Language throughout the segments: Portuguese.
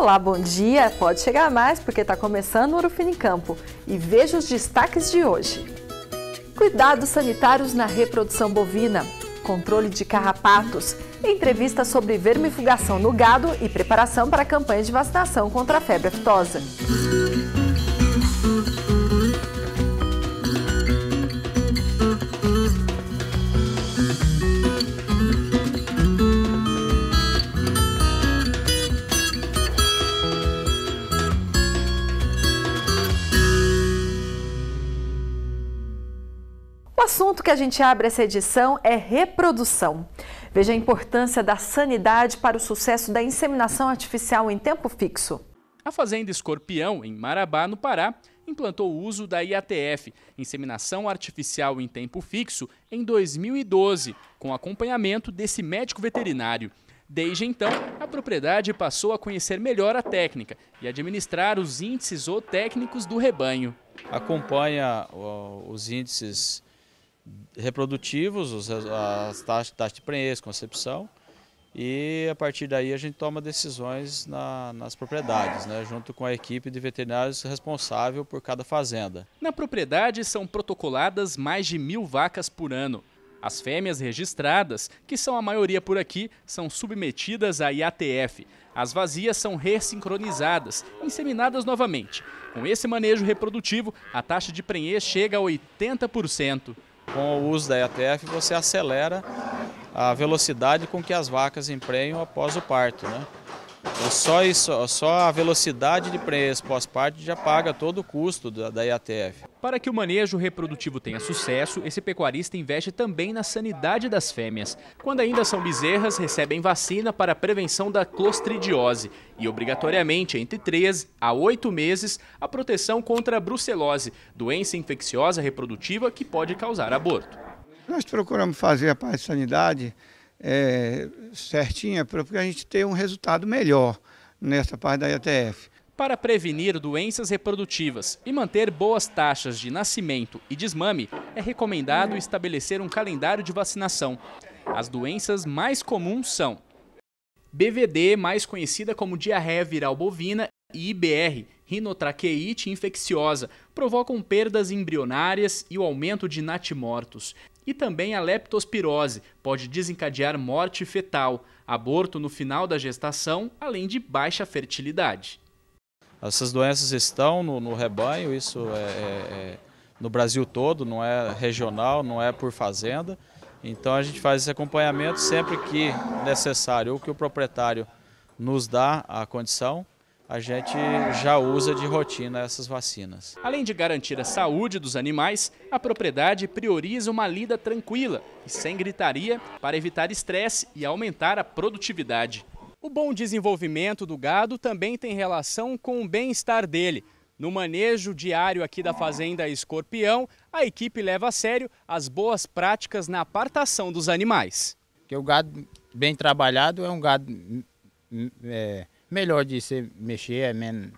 Olá, bom dia. Pode chegar mais porque está começando o Urufino em Campo. E veja os destaques de hoje. Cuidados sanitários na reprodução bovina, controle de carrapatos, entrevista sobre vermifugação no gado e preparação para a campanha de vacinação contra a febre aftosa. Assunto que a gente abre essa edição é reprodução. Veja a importância da sanidade para o sucesso da inseminação artificial em tempo fixo. A Fazenda Escorpião, em Marabá, no Pará, implantou o uso da IATF, inseminação artificial em tempo fixo, em 2012, com acompanhamento desse médico veterinário. Desde então, a propriedade passou a conhecer melhor a técnica e administrar os índices zootécnicos do rebanho. Acompanha os índices reprodutivos, as taxas, taxas de prenhez, concepção, e a partir daí a gente toma decisões na, nas propriedades, né, junto com a equipe de veterinários responsável por cada fazenda. Na propriedade são protocoladas mais de mil vacas por ano. As fêmeas registradas, que são a maioria por aqui, são submetidas à IATF. As vazias são ressincronizadas, inseminadas novamente. Com esse manejo reprodutivo, a taxa de prenhez chega a 80%. Com o uso da EATF, você acelera a velocidade com que as vacas emprenham após o parto. Né? Só, isso, só a velocidade de preço pós-parto já paga todo o custo da, da IATF. Para que o manejo reprodutivo tenha sucesso, esse pecuarista investe também na sanidade das fêmeas. Quando ainda são bezerras, recebem vacina para a prevenção da clostridiose e, obrigatoriamente, entre 3 a 8 meses, a proteção contra a brucelose, doença infecciosa reprodutiva que pode causar aborto. Nós procuramos fazer a parte de sanidade é, certinha para a gente ter um resultado melhor nessa parte da IATF. Para prevenir doenças reprodutivas e manter boas taxas de nascimento e desmame, é recomendado estabelecer um calendário de vacinação. As doenças mais comuns são BVD, mais conhecida como diarreia viral bovina, e IBR, rinotraqueite infecciosa, provocam perdas embrionárias e o aumento de natimortos. E também a leptospirose pode desencadear morte fetal, aborto no final da gestação, além de baixa fertilidade. Essas doenças estão no, no rebanho, isso é, é, é, no Brasil todo, não é regional, não é por fazenda. Então a gente faz esse acompanhamento sempre que necessário, ou que o proprietário nos dá a condição, a gente já usa de rotina essas vacinas. Além de garantir a saúde dos animais, a propriedade prioriza uma lida tranquila e sem gritaria para evitar estresse e aumentar a produtividade. O bom desenvolvimento do gado também tem relação com o bem-estar dele. No manejo diário aqui da Fazenda Escorpião, a equipe leva a sério as boas práticas na apartação dos animais. Porque o gado bem trabalhado é um gado é, melhor de se mexer, é men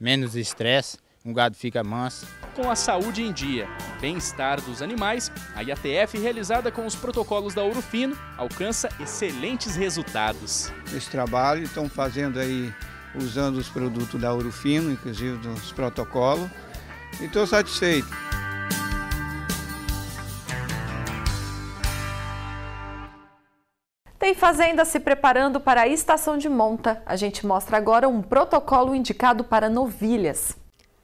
menos estresse, um gado fica manso. Com a saúde em dia e bem-estar dos animais, a IATF, realizada com os protocolos da Ouro Fino, alcança excelentes resultados. Esse trabalho estão fazendo aí, usando os produtos da Ouro Fino, inclusive dos protocolos, e estou satisfeito. Tem fazenda se preparando para a estação de monta. A gente mostra agora um protocolo indicado para novilhas.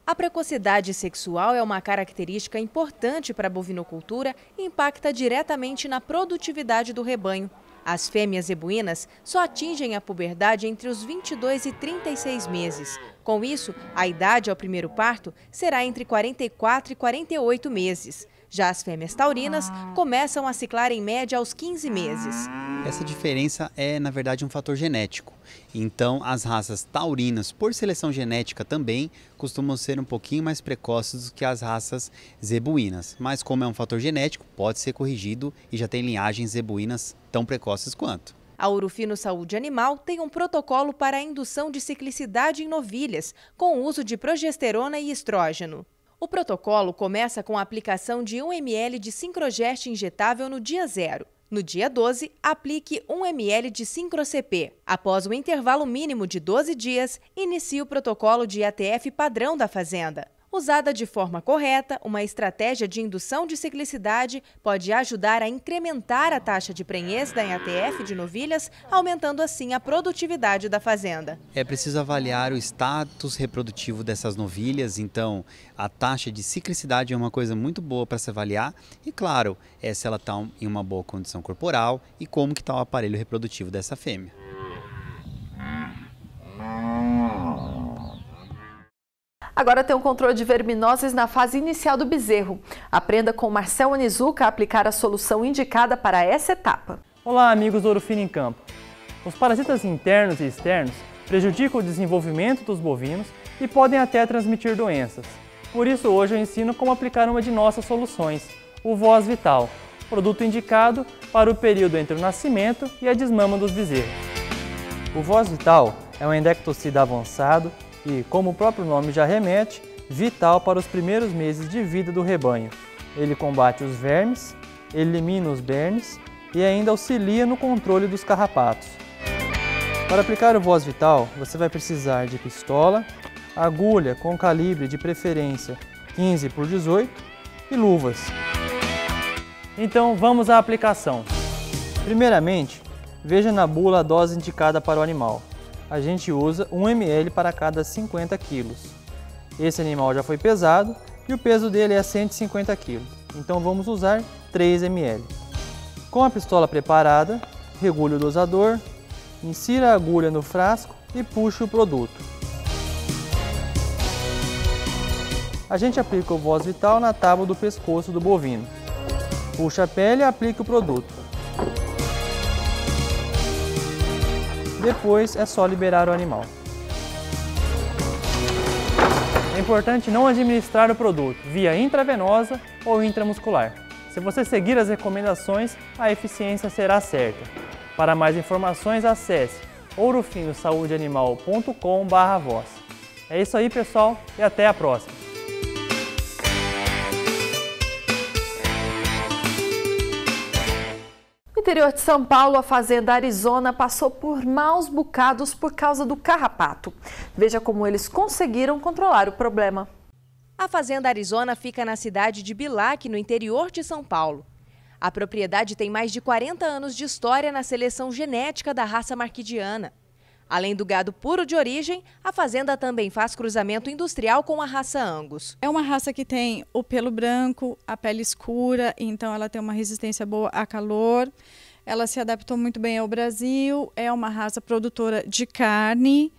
A precocidade sexual é uma característica importante para a bovinocultura e impacta diretamente na produtividade do rebanho. As fêmeas zebuínas só atingem a puberdade entre os 22 e 36 meses. Com isso, a idade ao primeiro parto será entre 44 e 48 meses. Já as fêmeas taurinas ah. começam a ciclar em média aos 15 meses. Essa diferença é, na verdade, um fator genético. Então, as raças taurinas, por seleção genética também, costumam ser um pouquinho mais precoces do que as raças zebuínas. Mas, como é um fator genético, pode ser corrigido e já tem linhagens zebuínas tão precoces quanto. A Urufino Saúde Animal tem um protocolo para a indução de ciclicidade em novilhas, com o uso de progesterona e estrógeno. O protocolo começa com a aplicação de 1 ml de sincrogeste injetável no dia zero. No dia 12, aplique 1 ml de Sincro-CP. Após o intervalo mínimo de 12 dias, inicie o protocolo de ATF padrão da Fazenda. Usada de forma correta, uma estratégia de indução de ciclicidade pode ajudar a incrementar a taxa de prenhez da ATF de novilhas, aumentando assim a produtividade da fazenda. É preciso avaliar o status reprodutivo dessas novilhas, então a taxa de ciclicidade é uma coisa muito boa para se avaliar e, claro, é se ela está em uma boa condição corporal e como que está o aparelho reprodutivo dessa fêmea. Agora tem um controle de verminoses na fase inicial do bezerro. Aprenda com Marcel Onizuka a aplicar a solução indicada para essa etapa. Olá, amigos do Ourofino em Campo. Os parasitas internos e externos prejudicam o desenvolvimento dos bovinos e podem até transmitir doenças. Por isso, hoje eu ensino como aplicar uma de nossas soluções, o Voz Vital, produto indicado para o período entre o nascimento e a desmama dos bezerros. O Voz Vital é um endectocida avançado e, como o próprio nome já remete, vital para os primeiros meses de vida do rebanho. Ele combate os vermes, elimina os bernes e ainda auxilia no controle dos carrapatos. Para aplicar o Voz Vital, você vai precisar de pistola, agulha com calibre de preferência 15 por 18 e luvas. Então vamos à aplicação. Primeiramente, veja na bula a dose indicada para o animal a gente usa 1 ml para cada 50 quilos. Esse animal já foi pesado e o peso dele é 150 kg, então vamos usar 3 ml. Com a pistola preparada, regule o dosador, insira a agulha no frasco e puxe o produto. A gente aplica o voz vital na tábua do pescoço do bovino. Puxa a pele e aplique o produto. Depois é só liberar o animal. É importante não administrar o produto via intravenosa ou intramuscular. Se você seguir as recomendações, a eficiência será certa. Para mais informações, acesse ourofinosaudeanimal.com.br. É isso aí, pessoal, e até a próxima! Interior de São Paulo, a Fazenda Arizona passou por maus bocados por causa do carrapato. Veja como eles conseguiram controlar o problema. A Fazenda Arizona fica na cidade de Bilac, no interior de São Paulo. A propriedade tem mais de 40 anos de história na seleção genética da raça marquidiana. Além do gado puro de origem, a fazenda também faz cruzamento industrial com a raça Angus. É uma raça que tem o pelo branco, a pele escura, então ela tem uma resistência boa a calor. Ela se adaptou muito bem ao Brasil, é uma raça produtora de carne,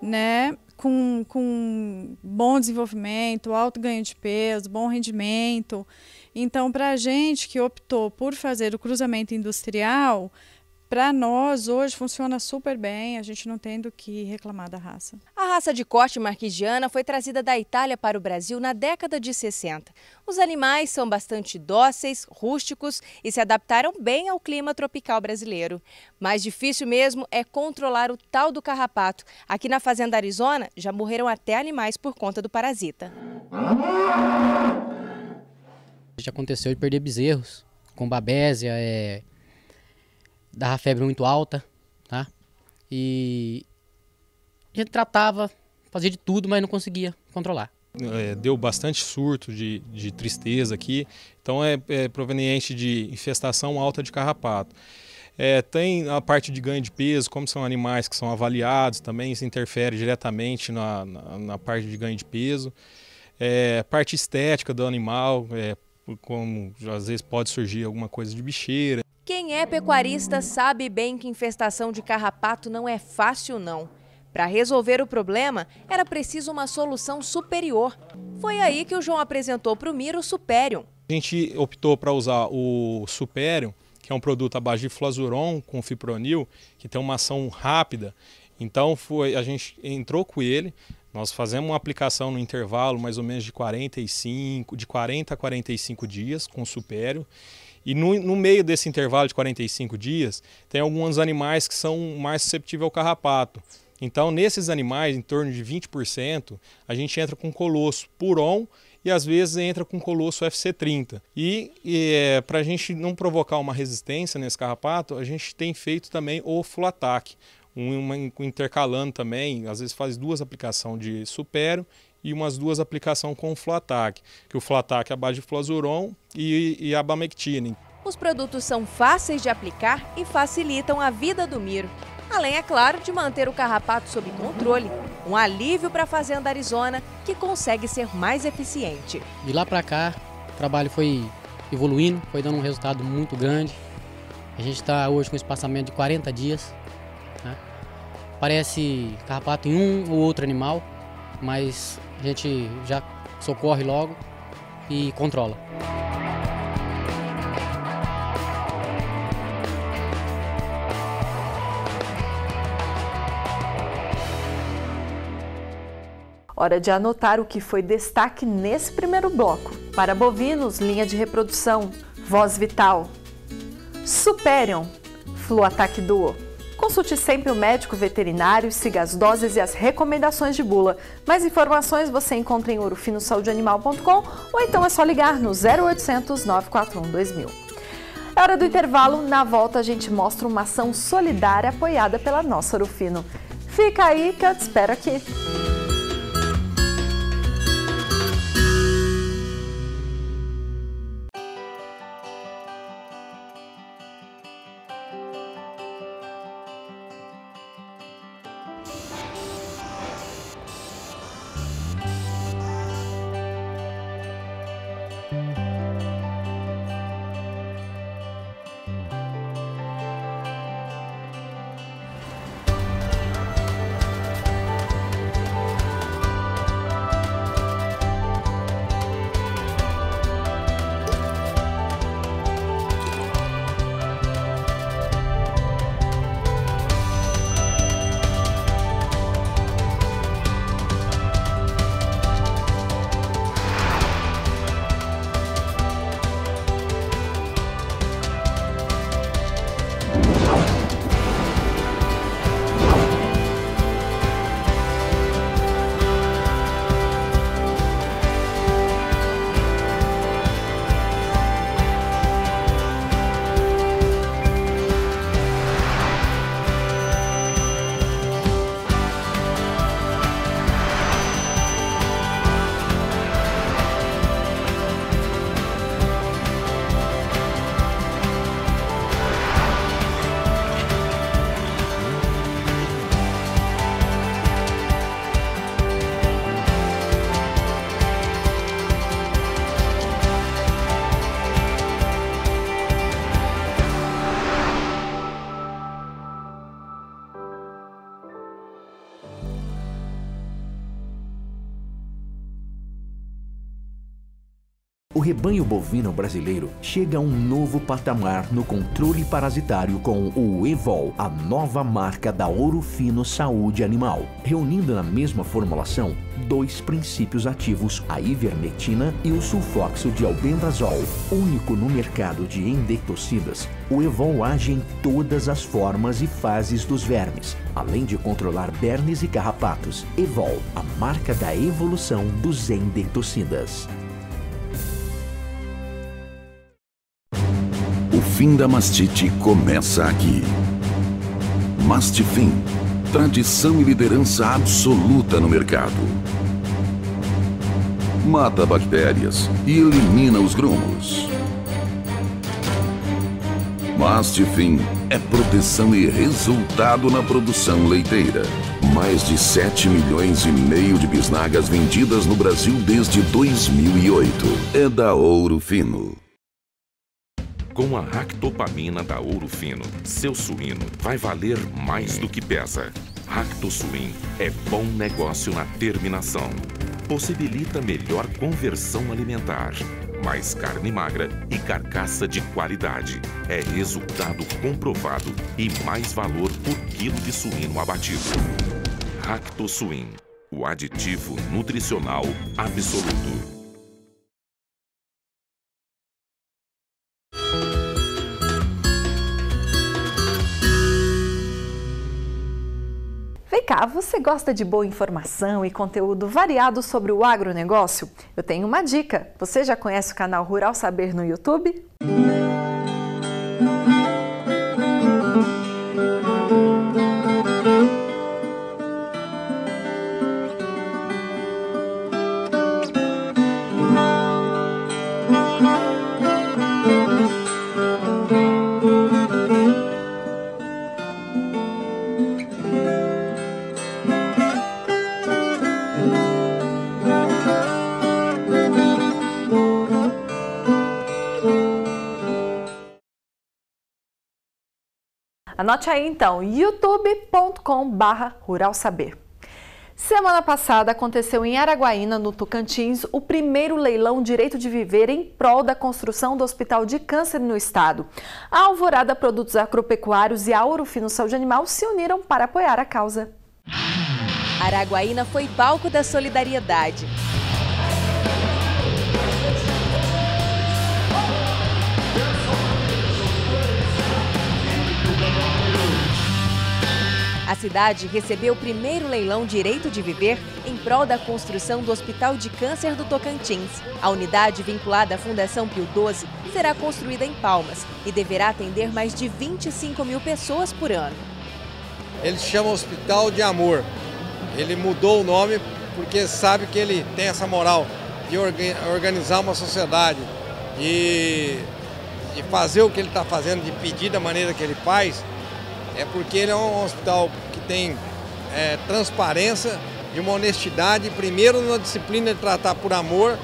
né? Com, com bom desenvolvimento, alto ganho de peso, bom rendimento. Então, para a gente que optou por fazer o cruzamento industrial, para nós, hoje funciona super bem, a gente não tem do que reclamar da raça. A raça de corte marquigiana foi trazida da Itália para o Brasil na década de 60. Os animais são bastante dóceis, rústicos e se adaptaram bem ao clima tropical brasileiro. Mais difícil mesmo é controlar o tal do carrapato. Aqui na Fazenda Arizona já morreram até animais por conta do parasita. Já aconteceu de perder bezerros com babésia, é, dava febre muito alta, tá? E a gente tratava, fazia de tudo, mas não conseguia controlar. É, deu bastante surto de, de tristeza aqui, então é, é, proveniente de infestação alta de carrapato. É, tem a parte de ganho de peso, como são animais que são avaliados, também isso interfere diretamente na, na, na parte de ganho de peso. É, parte estética do animal, é, como às vezes pode surgir alguma coisa de bicheira. Quem é pecuarista sabe bem que infestação de carrapato não é fácil não. Para resolver o problema, era preciso uma solução superior. Foi aí que o João apresentou para o Miro o Superium. A gente optou para usar o Superium, que é um produto à base de flazuron com fipronil, que tem uma ação rápida. Então foi, a gente entrou com ele, nós fazemos uma aplicação no intervalo mais ou menos de 45, de 40 a 45 dias com o Superium. E no, no, meio desse intervalo de 45 dias, tem alguns animais que são mais susceptíveis ao carrapato. Então, nesses animais, em torno de 20%, a gente entra com colosso puron e às vezes entra com colosso FC30. E, e é, para a gente não provocar uma resistência nesse carrapato, a gente tem feito também o full ataque, um, intercalando também, às vezes faz duas aplicações de supério e umas duas aplicações com o Floatac, que o Floatac é a base de fluazuron e, e a Bamectina. Os produtos são fáceis de aplicar e facilitam a vida do Miro. Além, é claro, de manter o carrapato sob controle. Um alívio para a Fazenda Arizona, que consegue ser mais eficiente. De lá para cá, o trabalho foi evoluindo, foi dando um resultado muito grande. A gente está hoje com um espaçamento de 40 dias. Né? Parece carrapato em um ou outro animal, mas a gente já socorre logo e controla. Hora de anotar o que foi destaque nesse primeiro bloco. Para bovinos, linha de reprodução, voz vital, Superion, Fluatac Duo. Consulte sempre o médico veterinário, siga as doses e as recomendações de bula. Mais informações você encontra em ourofinosaúdeanimal.com ou então é só ligar no 0800 941 2000. É hora do intervalo, na volta a gente mostra uma ação solidária apoiada pela nossa Orofino. Fica aí que eu te espero aqui. O rebanho bovino brasileiro chega a um novo patamar no controle parasitário com o Evol, a nova marca da Ouro Fino Saúde Animal, reunindo na mesma formulação dois princípios ativos, a ivermectina e o sulfóxido de albendazol. Único no mercado de endectocidas, o Evol age em todas as formas e fases dos vermes, além de controlar bernes e carrapatos. Evol, a marca da evolução dos endectocidas. Fim da mastite começa aqui. Mastifim, tradição e liderança absoluta no mercado. Mata bactérias e elimina os grumos. Mastifim é proteção e resultado na produção leiteira. Mais de 7 milhões e meio de bisnagas vendidas no Brasil desde 2008. É da Ouro Fino. Com a ractopamina da Ouro Fino, seu suíno vai valer mais do que pesa. Ractosuin é bom negócio na terminação. Possibilita melhor conversão alimentar. Mais carne magra e carcaça de qualidade. É resultado comprovado e mais valor por quilo de suíno abatido. Ractosuin, o aditivo nutricional absoluto. Cá, você gosta de boa informação e conteúdo variado sobre o agronegócio? Eu tenho uma dica. Você já conhece o canal Rural Saber no YouTube? Anote aí então, youtube.com/barra Rural Saber. Semana passada aconteceu em Araguaína, no Tocantins, o primeiro leilão Direito de Viver em prol da construção do Hospital de Câncer no estado. A Alvorada Produtos Agropecuários e a Ourofino Saúde Animal se uniram para apoiar a causa. Araguaína foi palco da solidariedade. A cidade recebeu o primeiro leilão Direito de Viver em prol da construção do Hospital de Câncer do Tocantins. A unidade vinculada à Fundação Pio XII será construída em Palmas e deverá atender mais de 25 mil pessoas por ano. Ele chama Hospital de Amor. Ele mudou o nome porque sabe que ele tem essa moral de organizar uma sociedade e de fazer o que ele está fazendo, de pedir da maneira que ele faz é porque ele é um hospital que tem é, transparência e uma honestidade, primeiro na disciplina de tratar por amor,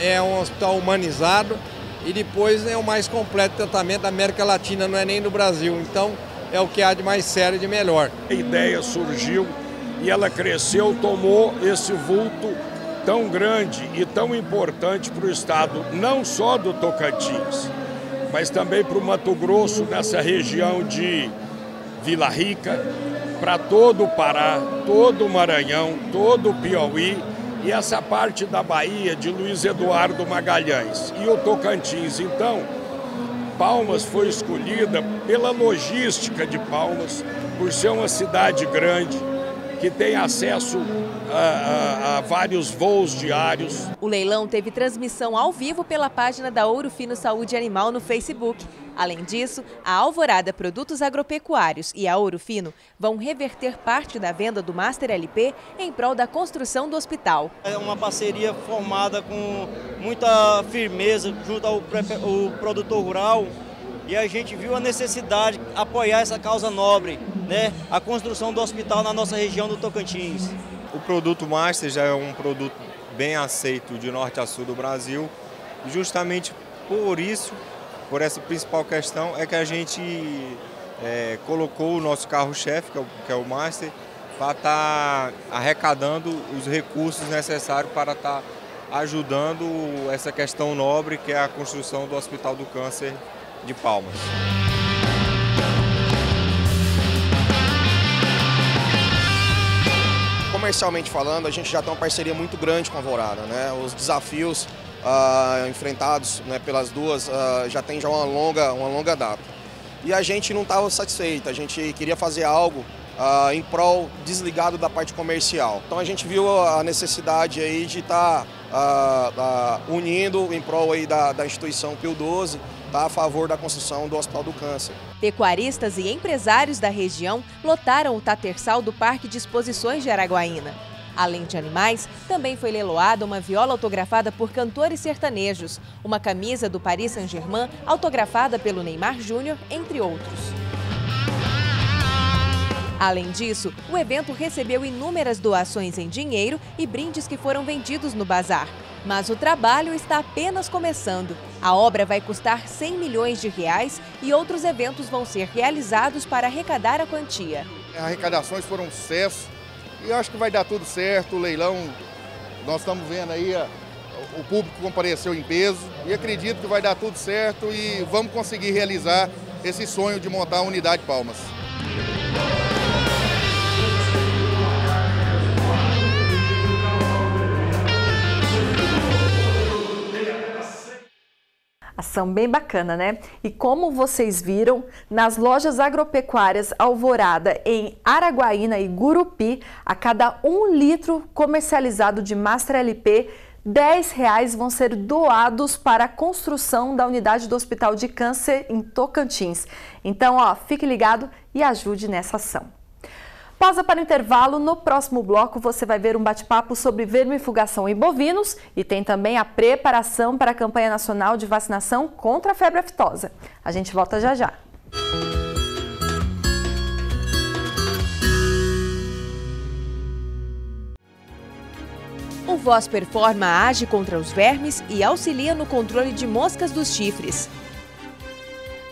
é um hospital humanizado e depois é o mais completo tratamento da América Latina, não é nem do Brasil. Então é o que há de mais sério e de melhor. A ideia surgiu e ela cresceu, tomou esse vulto tão grande e tão importante para o estado, não só do Tocantins, mas também para o Mato Grosso, nessa região de Vila Rica, para todo o Pará, todo o Maranhão, todo o Piauí e essa parte da Bahia de Luiz Eduardo Magalhães e o Tocantins. Então, Palmas foi escolhida pela logística de Palmas, por ser uma cidade grande, que tem acesso a, a, a, vários voos diários. O leilão teve transmissão ao vivo pela página da Ouro Fino Saúde Animal no Facebook. Além disso, a Alvorada Produtos Agropecuários e a Ouro Fino vão reverter parte da venda do Master LP em prol da construção do hospital. É uma parceria formada com muita firmeza junto ao produtor rural e a gente viu a necessidade de apoiar essa causa nobre, né? a construção do hospital na nossa região do Tocantins. O produto Master já é um produto bem aceito de norte a sul do Brasil, justamente por isso, por essa principal questão, é que a gente é, colocou o nosso carro-chefe, que, é que, é o Master, para estar tá arrecadando os recursos necessários para estar tá ajudando essa questão nobre, que é a construção do Hospital do Câncer de Palmas. Comercialmente falando, a gente já tem uma parceria muito grande com a Alvorada. Né? Os desafios uh, enfrentados né, pelas duas uh, já tem já uma longa, uma longa data. E a gente não estava satisfeito, a gente queria fazer algo uh, em prol desligado da parte comercial. Então a gente viu a necessidade aí de estar tá, unindo em prol aí da, da instituição Pio 12 está a favor da construção do Hospital do Câncer. Pecuaristas e empresários da região lotaram o tatersal do Parque de Exposições de Araguaína. Além de animais, também foi leiloada uma viola autografada por cantores sertanejos, uma camisa do Paris Saint-Germain autografada pelo Neymar Júnior, entre outros. Além disso, o evento recebeu inúmeras doações em dinheiro e brindes que foram vendidos no bazar. Mas o trabalho está apenas começando. A obra vai custar 100 milhões de reais e outros eventos vão ser realizados para arrecadar a quantia. As arrecadações foram um sucesso e acho que vai dar tudo certo. O leilão, nós estamos vendo aí, o público compareceu em peso e acredito que vai dar tudo certo e vamos conseguir realizar esse sonho de montar a unidade Palmas. Ação bem bacana, né? E como vocês viram, nas lojas agropecuárias Alvorada, em Araguaína e Gurupi, a cada um litro comercializado de Master LP, 10 reais vão ser doados para a construção da unidade do Hospital de Câncer em Tocantins. Então, ó, fique ligado e ajude nessa ação. Pausa para o intervalo. No próximo bloco você vai ver um bate-papo sobre vermifugação em bovinos e tem também a preparação para a campanha nacional de vacinação contra a febre aftosa. A gente volta já já. O Voz Performa age contra os vermes e auxilia no controle de moscas dos chifres.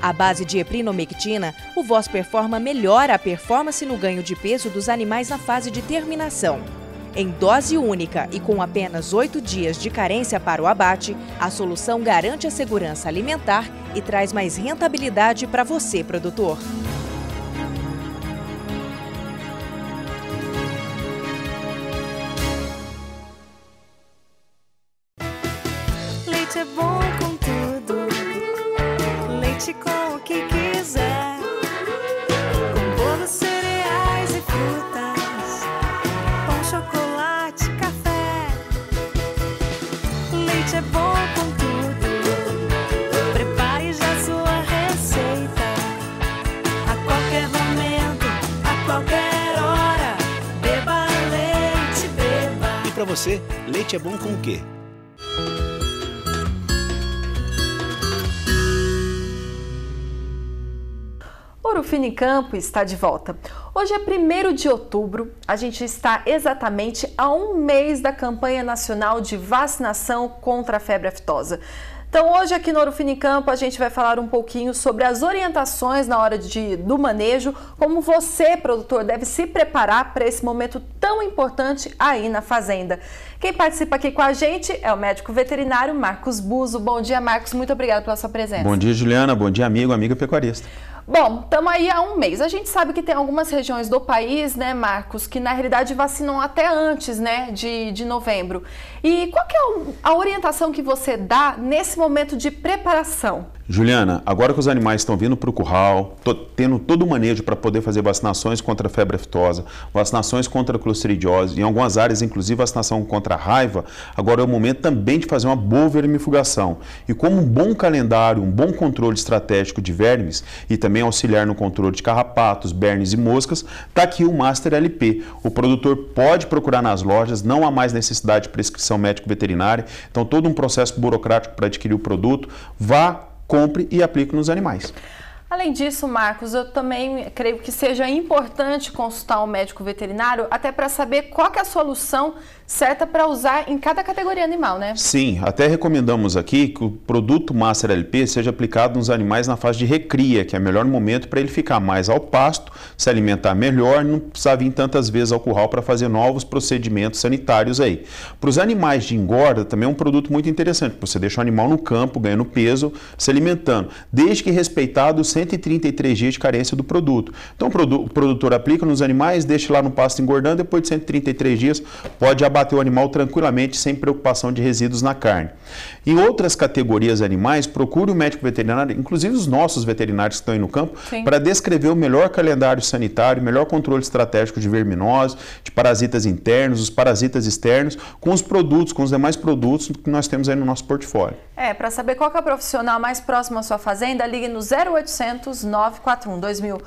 À base de eprinomectina, o Voz Performa melhora a performance no ganho de peso dos animais na fase de terminação. Em dose única e com apenas oito dias de carência para o abate, a solução garante a segurança alimentar e traz mais rentabilidade para você, produtor. Você, leite é bom com o quê? Ouro Fino em Campo está de volta. Hoje é 1 de outubro, a gente está exatamente a um mês da campanha nacional de vacinação contra a febre aftosa. Então hoje aqui no Ouro Fino em Campo a gente vai falar um pouquinho sobre as orientações na hora de, do manejo, como você, produtor, deve se preparar para esse momento tão importante aí na fazenda. Quem participa aqui com a gente é o médico veterinário Marcos Buzo. Bom dia, Marcos, muito obrigado pela sua presença. Bom dia, Juliana. Bom dia, amigo, amiga pecuarista. Bom, estamos aí há um mês. A gente sabe que tem algumas regiões do país, né, Marcos, que na realidade vacinam até antes, né, de, de novembro. E qual que é a orientação que você dá nesse momento de preparação? Juliana, agora que os animais estão vindo para o curral, tendo todo o manejo para poder fazer vacinações contra a febre aftosa, vacinações contra a clostridiose, em algumas áreas, inclusive vacinação contra a raiva, agora é o momento também de fazer uma boa vermifugação. E como um bom calendário, um bom controle estratégico de vermes e também auxiliar no controle de carrapatos, bernes e moscas, está aqui o Master LP. O produtor pode procurar nas lojas, não há mais necessidade de prescrição médico-veterinária, então todo um processo burocrático para adquirir o produto, vá compre e aplique nos animais. Além disso, Marcos, eu também creio que seja importante consultar um médico veterinário até para saber qual é a solução certa para usar em cada categoria animal, né? Sim, até recomendamos aqui que o produto Master LP seja aplicado nos animais na fase de recria, que é o melhor momento para ele ficar mais ao pasto, se alimentar melhor, não precisar vir tantas vezes ao curral para fazer novos procedimentos sanitários aí. Para os animais de engorda, também é um produto muito interessante, você deixa o animal no campo, ganhando peso, se alimentando, desde que respeitado os 133 dias de carência do produto. Então o produtor aplica nos animais, deixa lá no pasto engordando, depois de 133 dias pode abater abater o animal tranquilamente, sem preocupação de resíduos na carne. Em outras categorias animais, procure o médico veterinário, inclusive os nossos veterinários que estão aí no campo, para descrever o melhor calendário sanitário, o melhor controle estratégico de verminose, de parasitas internos, os parasitas externos, com os produtos, com os demais produtos que nós temos aí no nosso portfólio. É, para saber qual é o profissional mais próximo à sua fazenda, ligue no 0800 941 2000.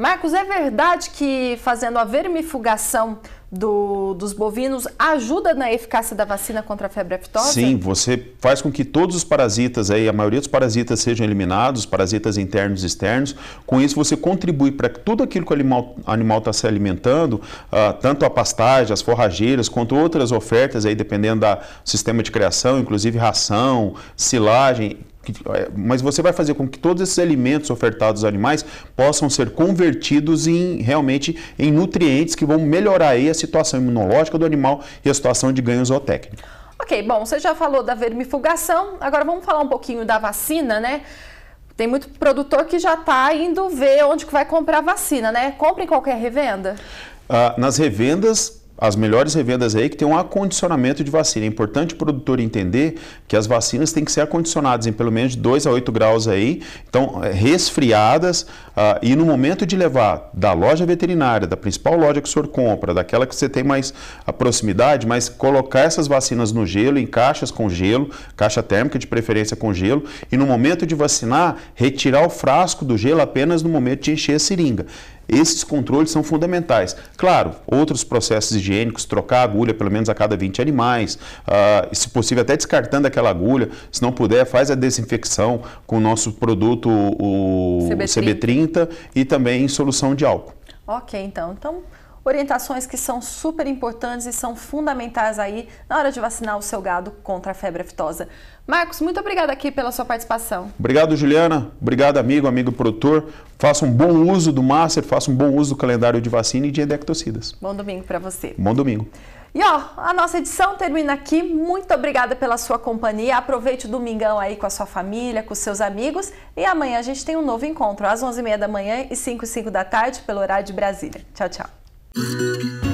Marcos, é verdade que fazendo a vermifugação do, dos bovinos ajuda na eficácia da vacina contra a febre aftosa? Sim, você faz com que todos os parasitas, aí, a maioria dos parasitas sejam eliminados, parasitas internos e externos. Com isso, você contribui para que tudo aquilo que o animal está se alimentando, uh, tanto a pastagem, as forrageiras, quanto outras ofertas, aí, dependendo do sistema de criação, inclusive ração, silagem, mas você vai fazer com que todos esses alimentos ofertados aos animais possam ser convertidos em realmente em nutrientes que vão melhorar aí a situação imunológica do animal e a situação de ganho zootécnico. Ok, bom, você já falou da vermifugação, agora vamos falar um pouquinho da vacina, né? Tem muito produtor que já está indo ver onde que vai comprar vacina, né? Compra em qualquer revenda? Ah, nas revendas as melhores revendas aí que tem um acondicionamento de vacina. É importante o produtor entender que as vacinas têm que ser acondicionadas em pelo menos de 2 a 8 graus aí, então é, resfriadas uh, e no momento de levar da loja veterinária, da principal loja que o senhor compra, daquela que você tem mais a proximidade, mas colocar essas vacinas no gelo, em caixas com gelo, caixa térmica de preferência com gelo, e no momento de vacinar, retirar o frasco do gelo apenas no momento de encher a seringa. Esses controles são fundamentais. Claro, outros processos higiênicos, trocar a agulha pelo menos a cada 20 animais, uh, se possível até descartando aquela agulha, se não puder, faz a desinfecção com o nosso produto, o CB30, CB30 e também solução de álcool. Ok, então. Então, orientações que são super importantes e são fundamentais aí na hora de vacinar o seu gado contra a febre aftosa. Marcos, muito obrigada aqui pela sua participação. Obrigado, Juliana. Obrigado, amigo, amigo produtor. Faça um bom uso do Master, faça um bom uso do calendário de vacina e de endectocidas. Bom domingo para você. Bom domingo. E ó, a nossa edição termina aqui. Muito obrigada pela sua companhia. Aproveite o domingão aí com a sua família, com seus amigos. E amanhã a gente tem um novo encontro, às 11h30 da manhã e 5 e 5 da tarde, pelo horário de Brasília. Tchau, tchau. Música